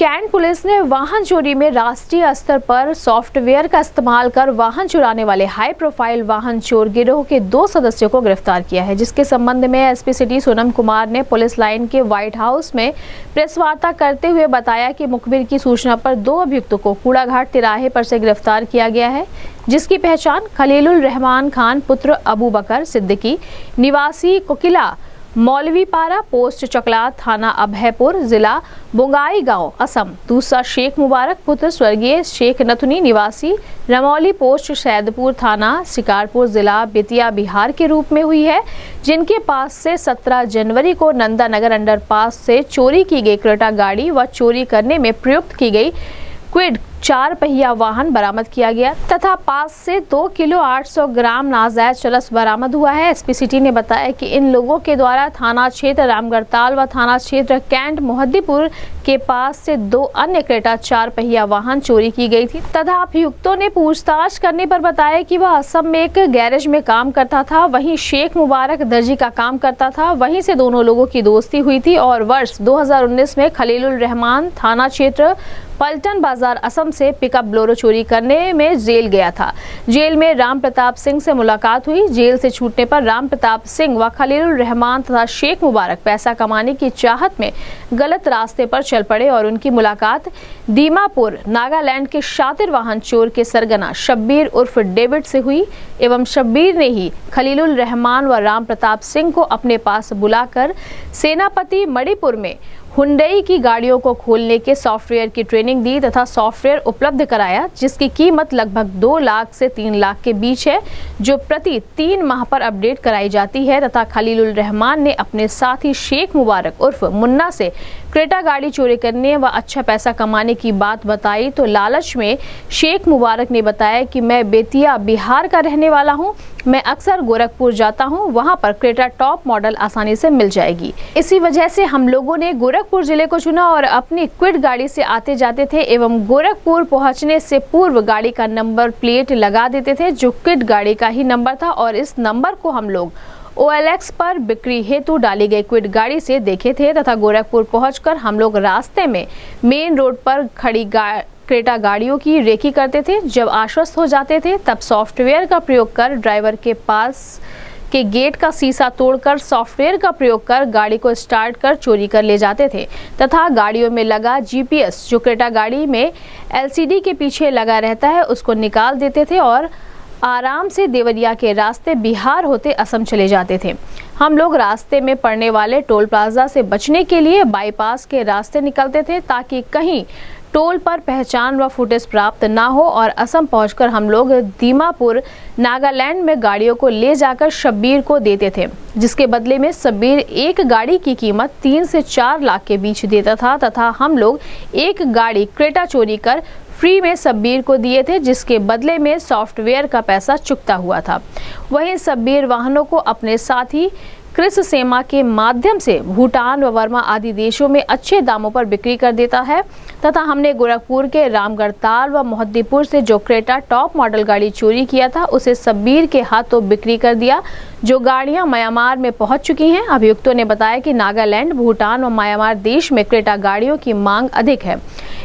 Cantt police ने वाहन चोरी में राष्ट्रीय स्तर पर सॉफ्टवेयर का इस्तेमाल कर वाहन चुराने वाले हाई प्रोफ़ाइल वाहन चोर गिरोह के दो सदस्यों को गिरफ़्तार किया है, जिसके संबंध में एसपी सिटी सोनम कुमार ने पुलिस लाइन के व्हाइट हाउस में प्रेस वार्ता करते हुए बताया कि मुखबिर की सूचना पर दो अभियुक्तों को कूड़ाघाट तिराहे पर से गिरफ़्तार किया गया है, जिसकी पहचान खलीलुल रहमान खान, पुत्र अबू बकर सिद्दीकी, निवासी कोकिला मौलवीपारा पोस्ट चकला थाना अभयपुर, जिला बुंगाई गाँव, असम। दूसरा शेख मुबारक पुत्र, स्वर्गीय शेख नथुनी निवासी, रमौली पोस्ट, सैदपुर थाना, शिकारपुर जिला, बेतिया बिहार के रूप में हुई है, जिनके पास से 17 जनवरी को नंदा नगर अंडरपास से चोरी की गई क्रेटा गाड़ी व चोरी करने में प्रयुक्त की गई क्विड चार पहिया वाहन बरामद किया गया तथा पास से दो किलो 800 ग्राम नाजायज चरस बरामद हुआ है। एसपी सिटी ने बताया कि इन लोगों के द्वारा थाना क्षेत्र रामगढ़ताल व थाना क्षेत्र कैंट मोहद्दीपुर के पास से दो अन्य क्रेटा चार पहिया वाहन चोरी की गई थी तथा अभियुक्तों ने पूछताछ करने पर बताया कि वह असम में एक गैरेज में काम करता था, वहीं शेख मुबारक दर्जी का काम करता था, वहीं से दोनों लोगों की दोस्ती हुई थी और वर्ष 2019 में खलीलुल रहमान थाना क्षेत्र पलटन बाज़ार असम से पिकअप ब्लोरो चोरी करने में जेल गया था। जेल में राम प्रताप सिंह से मुलाकात हुई। जेल से छूटने पर राम प्रताप सिंह व खलीलुल रहमान तथा शेख मुबारक पैसा कमाने की चाहत में गलत रास्ते पर चल पड़े और उनकी मुलाकात दीमापुर, नागालैंड के शातिर वाहन चोर के सरगना शब्बीर उर्फ़ डेविड से हुई। एवं शब्बीर ने ही खलीलुल रहमान व राम प्रताप सिंह को अपने पास बुलाकर सेनापति मणिपुर में हुंडई की गाड़ियों को खोलने के सॉफ्टवेयर की ट्रेनिंग दी तथा सॉफ्टवेयर उपलब्ध कराया, जिसकी कीमत लगभग दो लाख से तीन लाख के बीच है, जो प्रति तीन माह पर अपडेट कराई जाती है तथा खलीलुल रहमान ने अपने साथी शेख मुबारक उर्फ़ मुन्ना से क्रेटा गाड़ी चोरी करने व अच्छा पैसा कमाने की बात बताई तो लालच में शेख मुबारक ने बताया कि मैं बेतिया बिहार का रहने वाला हूँ मैं अक्सर गोरखपुर जाता हूँ, वहाँ पर क्रेटा टॉप मॉडल आसानी से मिल जाएगी। इसी वजह से हम लोगों ने गोरखपुर ज़िले को चुना और अपनी क्विड गाड़ी से आते जाते थे एवं गोरखपुर पहुँचने से पूर्व गाड़ी का नंबर प्लेट लगा देते थे, जो क्विड गाड़ी का ही नंबर था और इस नंबर को हम लोग OLX पर बिक्री हेतु डाली गई क्विड गाड़ी से देखे थे तथा गोरखपुर पहुंचकर हम लोग रास्ते में मेन रोड पर खड़ी क्रेटा गाड़ियों की रेकी करते थे। जब आश्वस्त हो जाते थे, तब सॉफ्टवेयर का प्रयोग कर ड्राइवर के पास के गेट का शीशा तोड़कर सॉफ्टवेयर का प्रयोग कर गाड़ी को स्टार्ट कर चोरी कर ले जाते थे। तथा गाड़ियों में लगा जीपीएस जो क्रेटा गाड़ी में एलसीडी के पीछे लगा रहता है, उसको निकाल देते थे और आराम से देवरिया के रास्ते बिहार होते असम चले जाते थे। हम लोग रास्ते में पड़ने वाले टोल प्लाजा से बचने के लिए बाईपास के रास्ते निकलते थे, ताकि कहीं टोल पर पहचान व फुटेज प्राप्त ना हो और असम पहुंचकर हम लोग दीमापुर, नागालैंड में गाड़ियों को ले जाकर शब्बीर को देते थे, जिसके बदले में शब्बीर एक गाड़ी की कीमत तीन से चार लाख के बीच देता था तथा हम लोग एक गाड़ी क्रेटा चोरी कर फ्री में सब्बीर को दिए थे, जिसके बदले में सॉफ्टवेयर का पैसा चुकता हुआ था। वहीं सब्बीर वाहनों को अपने साथ क्रिस सेमा के माध्यम से भूटान व वर्मा आदि देशों में अच्छे दामों पर बिक्री कर देता है। तथा हमने गोरखपुर के रामगढ़ताल व मोहद्दीपुर से जो क्रेटा टॉप मॉडल गाड़ी चोरी किया था, उसे सब्बीर के हाथों बिक्री कर दिया, जो गाड़ियाँ म्यांमार में पहुँच चुकी हैं। अभियुक्तों ने बताया कि नागालैंड, भूटान व म्यांमार देश में क्रेटा गाड़ियों की मांग अधिक है।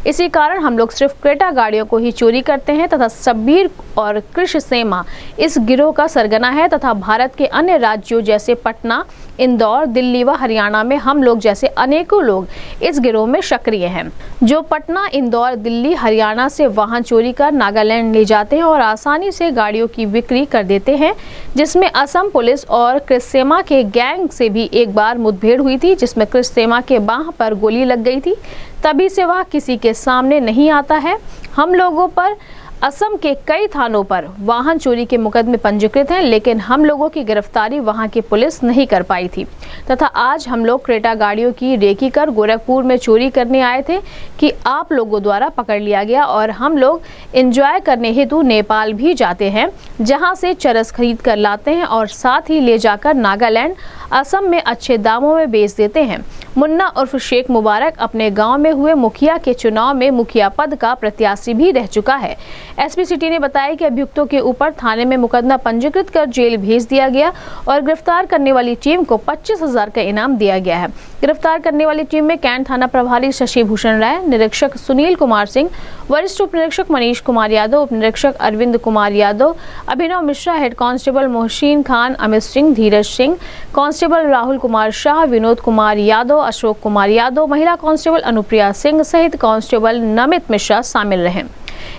इसी कारण हम लोग सिर्फ़ क्रेटा गाड़ियों को ही चोरी करते हैं तथा सब्बीर और कृष सेमा इस गिरोह का सरगना है तथा भारत के अन्य राज्यों जैसे पटना, इंदौर, दिल्ली व हरियाणा में हम लोग जैसे अनेकों लोग इस गिरोह में सक्रिय हैं। जो पटना, इंदौर, दिल्ली, हरियाणा से वाहन चोरी कर नागालैंड ले जाते हैं और आसानी से गाड़ियों की बिक्री कर देते हैं, जिसमें असम पुलिस और क्रिस्सेमा के गैंग से भी एक बार मुठभेड़ हुई थी, जिसमें क्रिसेमा के बाह पर गोली लग गई थी। तभी से वह किसी के सामने नहीं आता है। हम लोगों पर, असम के कई थानों पर वाहन चोरी के मुकदमे पंजीकृत हैं, लेकिन हम लोगों की गिरफ्तारी वहाँ की पुलिस नहीं कर पाई थी। तथा आज हम लोग क्रेटा गाड़ियों की रेकी कर गोरखपुर में चोरी करने आए थे कि आप लोगों द्वारा पकड़ लिया गया और हम लोग एंजॉय करने हेतु नेपाल भी जाते हैं, जहाँ से चरस खरीद कर लाते हैं और साथ ही ले जाकर नागालैंड, असम में अच्छे दामों में बेच देते हैं। मुन्ना उर्फ़ शेख मुबारक अपने गाँव में हुए मुखिया के चुनाव में मुखिया पद का प्रत्याशी भी रह चुका है। एसपी सिटी ने बताया कि अभियुक्तों के ऊपर थाने में मुकदमा पंजीकृत कर जेल भेज दिया गया और गिरफ़्तार करने वाली टीम को पच्चीस हज़ार का इनाम दिया गया है। गिरफ़्तार करने वाली टीम में कैंट थाना प्रभारी शशि भूषण राय, निरीक्षक सुनील कुमार सिंह, वरिष्ठ उप निरीक्षक मनीष कुमार यादव, उप निरीक्षक Arvind Kumar Yadav, Abhinav Mishra, head constable Mohsin Khan, Amit Singh, Dheeraj Singh, constable Rahul Kumar Shah, Vinod Kumar Yadav Ashok Kumar Yadav, महिला कांस्टेबल अनुप्रिया सिंह सहित कांस्टेबल नमित मिश्रा शामिल रहे।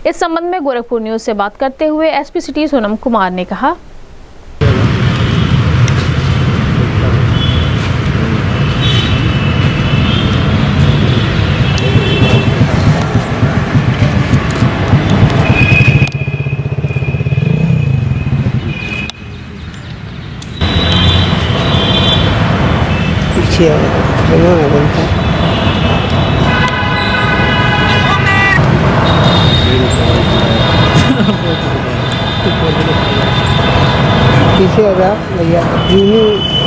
इस संबंध में गोरखपुर न्यूज़ से बात करते हुए एसपी सिटी सोनम कुमार ने कहा, पीछे चलो ना बनता पीछे आ जा भैया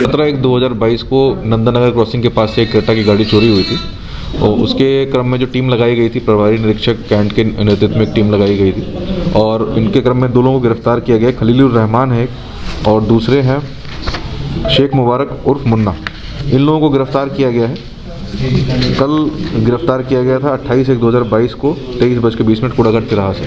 सत्रह एक 2022 को नंदनगर क्रॉसिंग के पास से एक क्रेटा की गाड़ी चोरी हुई थी और उसके क्रम में जो टीम लगाई गई थी, प्रभारी निरीक्षक कैंट के नेतृत्व में एक टीम लगाई गई थी और इनके क्रम में दो लोगों को गिरफ़्तार किया गया। खलीलुर रहमान है और दूसरे हैं शेख मुबारक उर्फ़ मुन्ना। इन लोगों को गिरफ़्तार किया गया है। कल गिरफ़्तार किया गया था 28 एक 2022 को, तेईस बज के बीस मिनट कुड़ागढ़ तिराहा से।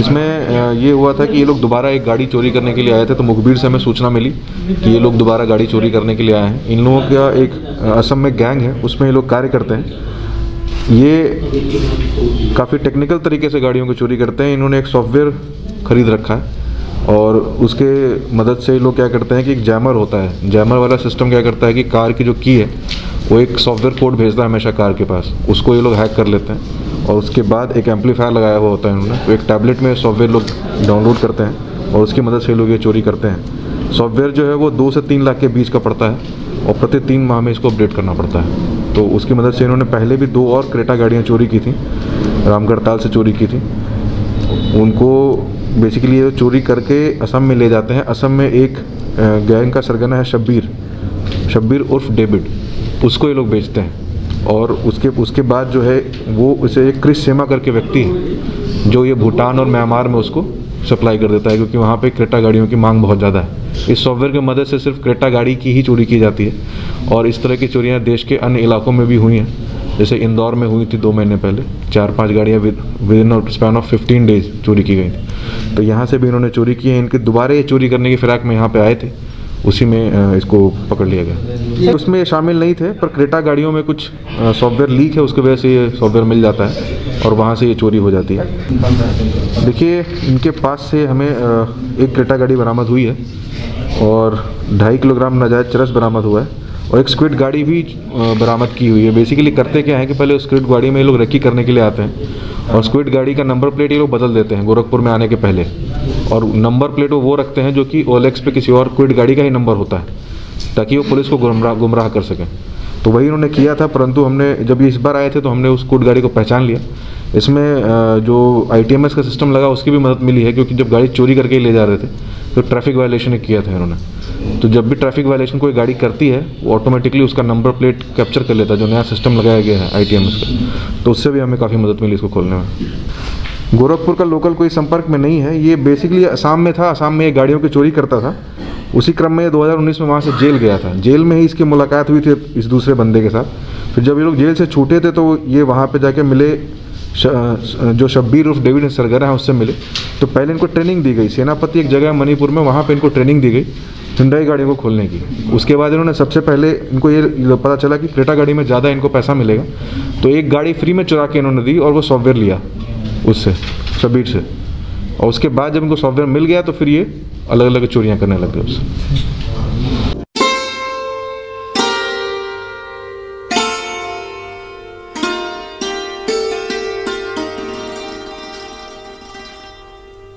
इसमें ये हुआ था कि ये लोग दोबारा एक गाड़ी चोरी करने के लिए आए थे तो मुखबिर से हमें सूचना मिली कि ये लोग दोबारा गाड़ी चोरी करने के लिए आए हैं। इन लोगों का एक असम में गैंग है, उसमें ये लोग कार्य करते हैं। ये काफ़ी टेक्निकल तरीके से गाड़ियों की चोरी करते हैं, इन्होंने एक सॉफ्टवेयर खरीद रखा है, और उसके मदद से ये लोग क्या करते हैं कि एक जैमर होता है। जैमर वाला सिस्टम क्या करता है कि कार की जो की है वो एक सॉफ्टवेयर कोड भेजता है हमेशा कार के पास। उसको ये लोग हैक कर लेते हैं। और उसके बाद एक एम्पलीफायर लगाया हुआ होता है इन्होंने तो एक टैबलेट में सॉफ्टवेयर लोग डाउनलोड करते हैं और उसकी मदद से लोग ये चोरी करते हैं। सॉफ्टवेयर जो है वो दो से तीन लाख के बीच का पड़ता है और प्रति तीन माह में इसको अपडेट करना पड़ता है। तो उसकी मदद से इन्होंने पहले भी दो और क्रेटा गाड़ियाँ चोरी की थी। रामगढ़ताल से चोरी की थी। उनको बेसिकली ये चोरी करके असम में ले जाते हैं। असम में एक गैंग का सरगना है शब्बीर। शब्बीर उर्फ़ डेविड उसको ये लोग बेचते हैं। और उसके उसके बाद जो है, वो उसे एक क्रिस सेमा करके व्यक्ति है, जो ये भूटान और म्यांमार में उसको सप्लाई कर देता है, क्योंकि वहाँ पे क्रेटा गाड़ियों की मांग बहुत ज़्यादा है। इस सॉफ्टवेयर की मदद से सिर्फ़ क्रेटा गाड़ी की ही चोरी की जाती है। और इस तरह की चोरियाँ देश के अन्य इलाकों में भी हुई हैं। जैसे इंदौर में हुई थी दो महीने पहले। चार पाँच गाड़ियाँ with in span of fifteen days चोरी की गई थी। तो यहाँ से भी इन्होंने चोरी की है। इनके दोबारा ये चोरी करने की फिराक में यहाँ पर आए थे। उसी में इसको पकड़ लिया गया। उसमें ये शामिल नहीं थे, पर क्रेटा गाड़ियों में कुछ सॉफ्टवेयर लीक है, उसकी वजह से ये सॉफ्टवेयर मिल जाता है और वहाँ से ये चोरी हो जाती है। देखिए, इनके पास से हमें एक क्रेटा गाड़ी बरामद हुई है और ढाई किलोग्राम नाजायज चरस बरामद हुआ है और एक स्क्विड गाड़ी भी बरामद की हुई है। बेसिकली करते क्या है कि पहले स्क्विड गाड़ी में ये लोग रेकी करने के लिए आते हैं। और स्क्विड गाड़ी का नंबर प्लेट ये लोग बदल देते हैं, गोरखपुर में आने के पहले। और नंबर प्लेट वो रखते हैं जो कि ओलेक्स पे किसी और क्विड गाड़ी का ही नंबर होता है, ताकि वो पुलिस को गुमराह गुमराह कर सकें। तो वही उन्होंने किया था, परंतु हमने जब इस बार आए थे तो हमने उस क्विड गाड़ी को पहचान लिया। इसमें जो आईटीएमएस का सिस्टम लगा, उसकी भी मदद मिली है, क्योंकि जब गाड़ी चोरी करके ले जा रहे थे तो ट्रैफ़िक वायलेशन किया था इन्होंने। तो जब भी ट्रैफ़िक वायलेशन कोई गाड़ी करती है, वो ऑटोमेटिकली उसका नंबर प्लेट कैप्चर कर लेता है, जो नया सिस्टम लगाया गया है आईटीएमएस का। तो उससे भी हमें काफ़ी मदद मिली इसको खोलने में। गोरखपुर का लोकल कोई संपर्क में नहीं है, ये बेसिकली असम में था असम में ये गाड़ियों की चोरी करता था। उसी क्रम में ये 2019 में वहाँ से जेल गया था। जेल में ही इसकी मुलाकात हुई थी इस दूसरे बंदे के साथ। फिर जब ये लोग जेल से छूटे थे तो ये वहाँ पे जाके मिले जो शब्बीर उर्फ़ डेविड सरगरा हैं उससे मिले तो पहले इनको ट्रेनिंग दी गई। सेनापति एक जगह है मणिपुर में, वहाँ पे इनको ट्रेनिंग दी गई हुंडई गाड़ियों को खोलने की। उसके बाद इन्होंने सबसे पहले इनको ये पता चला कि क्रेटा गाड़ी में ज़्यादा इनको पैसा मिलेगा। तो एक गाड़ी फ्री में चुरा के इन्होंने दी और वो सॉफ्टवेयर लिया उससे, शब्बीर से। और उसके बाद जब इनको सॉफ्टवेयर मिल गया तो फिर ये अलग अलग चोरियाँ करने लग गए उससे।